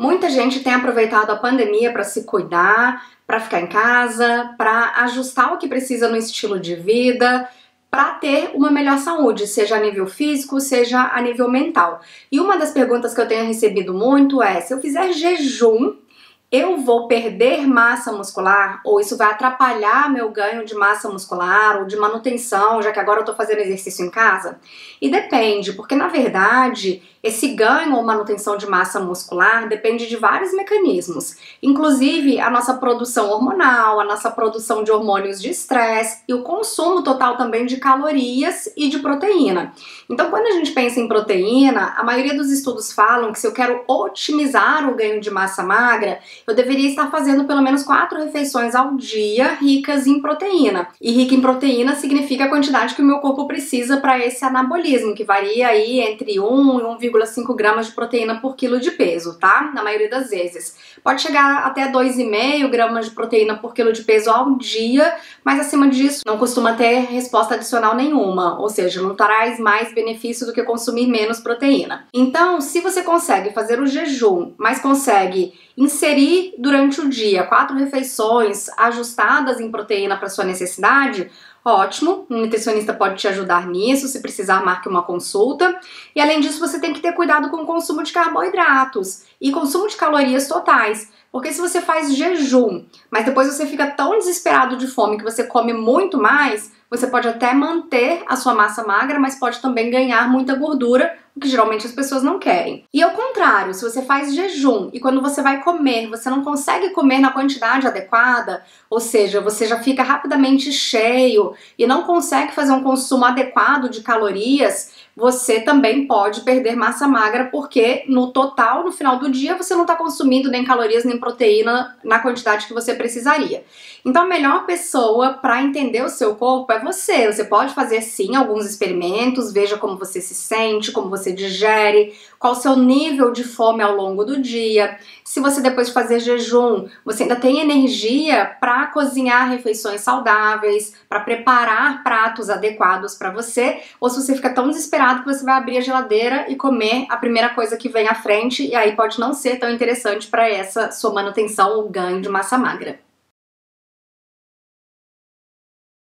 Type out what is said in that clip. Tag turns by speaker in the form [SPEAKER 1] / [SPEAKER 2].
[SPEAKER 1] Muita gente tem aproveitado a pandemia para se cuidar, para ficar em casa, para ajustar o que precisa no estilo de vida, para ter uma melhor saúde, seja a nível físico, seja a nível mental. E uma das perguntas que eu tenho recebido muito é: se eu fizer jejum, eu vou perder massa muscular ou isso vai atrapalhar meu ganho de massa muscular ou de manutenção, já que agora eu tô fazendo exercício em casa? E depende, porque na verdade esse ganho ou manutenção de massa muscular depende de vários mecanismos, inclusive a nossa produção hormonal, a nossa produção de hormônios de estresse e o consumo total também de calorias e de proteína. Então, quando a gente pensa em proteína, a maioria dos estudos falam que se eu quero otimizar o ganho de massa magra, eu deveria estar fazendo pelo menos quatro refeições ao dia ricas em proteína. E rica em proteína significa a quantidade que o meu corpo precisa para esse anabolismo, que varia aí entre 1 e 1, 1,5 gramas de proteína por quilo de peso, tá? Na maioria das vezes. Pode chegar até 2,5 gramas de proteína por quilo de peso ao dia, mas acima disso não costuma ter resposta adicional nenhuma, ou seja, não traz mais benefício do que consumir menos proteína. Então, se você consegue fazer o jejum, mas consegue inserir durante o dia quatro refeições ajustadas em proteína para sua necessidade, Ótimo, um nutricionista pode te ajudar nisso, se precisar marque uma consulta. E além disso, você tem que ter cuidado com o consumo de carboidratos e consumo de calorias totais. Porque se você faz jejum, mas depois você fica tão desesperado de fome que você come muito mais, você pode até manter a sua massa magra, mas pode também ganhar muita gordura, o que geralmente as pessoas não querem. E ao contrário, se você faz jejum e quando você vai comer, você não consegue comer na quantidade adequada, ou seja, você já fica rapidamente cheio e não consegue fazer um consumo adequado de calorias, você também pode perder massa magra, porque no total, no final do dia, você não está consumindo nem calorias nem proteína na quantidade que você precisaria. Então, a melhor pessoa para entender o seu corpo é você. Você pode fazer sim alguns experimentos, veja como você se sente, como você digere, qual o seu nível de fome ao longo do dia. Se você depois de fazer jejum, você ainda tem energia para cozinhar refeições saudáveis, para preparar pratos adequados para você, ou se você fica tão desesperado que você vai abrir a geladeira e comer a primeira coisa que vem à frente e aí pode não ser tão interessante para essa sua manutenção ou ganho de massa magra.